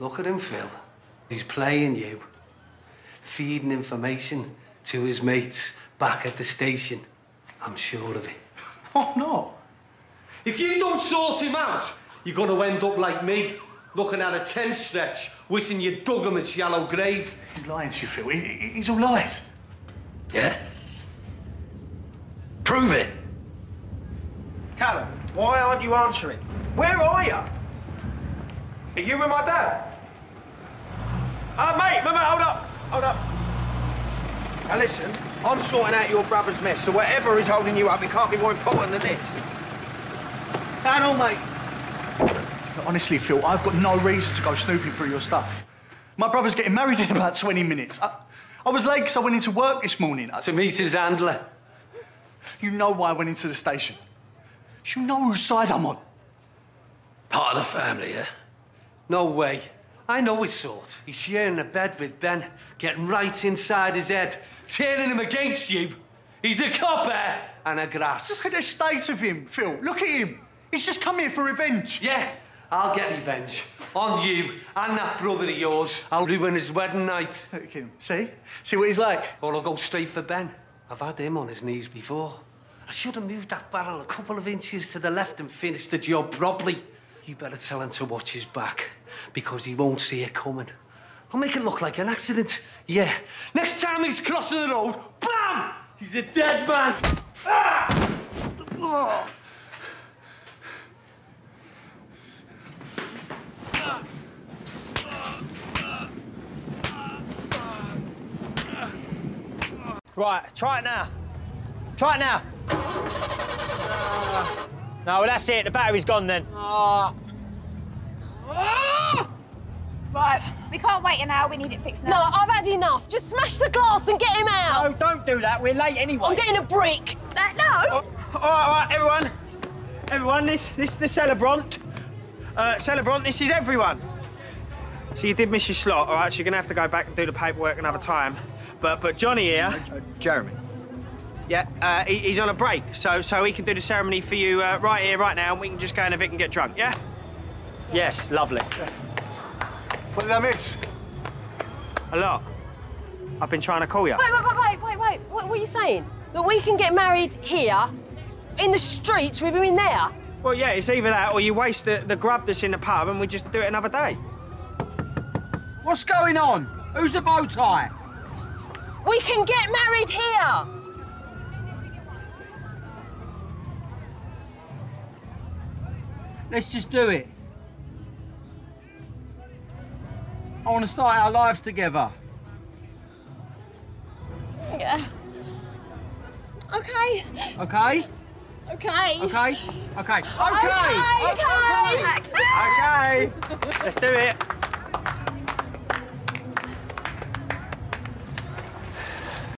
Look at him, Phil. He's playing you, feeding information to his mates back at the station. I'm sure of it. Oh, no. If you don't sort him out, you're going to end up like me, looking at a 10 stretch, wishing you dug him a shallow grave. He's lying to you, Phil. He, he- he's all lies. Yeah? Prove it. Callum, why aren't you answering? Where are you? Are you with my dad? Uh, mate, mate, mate, hold up. Now listen, I'm sorting out your brother's mess, so whatever is holding you up, it can't be more important than this. Turn on, mate. Look, honestly, Phil, I've got no reason to go snooping through your stuff. My brother's getting married in about 20 minutes. I, I was late because I went into work this morning. I- To meet his handler. you know why I went into the station. You know whose side I'm on. Part of the family, yeah? No way. I know his sort. He's sharing a bed with Ben, getting right inside his head, turning him against you. He's a copper eh? and a grass. Look at the state of him, Phil. Look at him. He's just come here for revenge. Yeah, I'll get revenge on you and that brother of yours. I'll ruin his wedding night. Look at him. See? See what he's like? Or I'll go straight for Ben. I've had him on his knees before. I should have moved that barrel a couple of inches to the left and finished the job properly. You better tell him to watch his back, because he won't see it coming. I'll make it look like an accident. Yeah. Next time he's crossing the road, bam! He's a dead man. Ah! Oh. Right, try it now. Try it now. No, well, that's it. The battery's gone then. Ah! Ah! Right, we can't wait an hour. We need it fixed now. No. I've had enough. Just smash the glass and get him out. No, don't do that. We're late anyway. I'm getting a brick. Uh, no, no. All right, all right, everyone. Everyone, this, this the celebrant. Uh, celebrant, this is everyone. So you did miss your slot, all right? So you're gonna have to go back and do the paperwork another time. But but Johnny here, Jeremy. Yeah, uh, he, he's on a break, so so he can do the ceremony for you uh, right here, right now, and we can just go in a Vic and get drunk, yeah? Yes, lovely. What did I miss? A lot. I've been trying to call you. Wait, wait, wait, wait, wait, wait. What, what are you saying? That we can get married here, in the streets with him in there? Well, yeah, it's either that or you waste the, the grub that's in the pub and we just do it another day. What's going on? Who's the bow tie? We can get married here. Let's just do it. I want to start our lives together. Yeah. Okay. Okay? Okay. Okay? Okay. Okay. Okay. Okay. Okay, let's do it.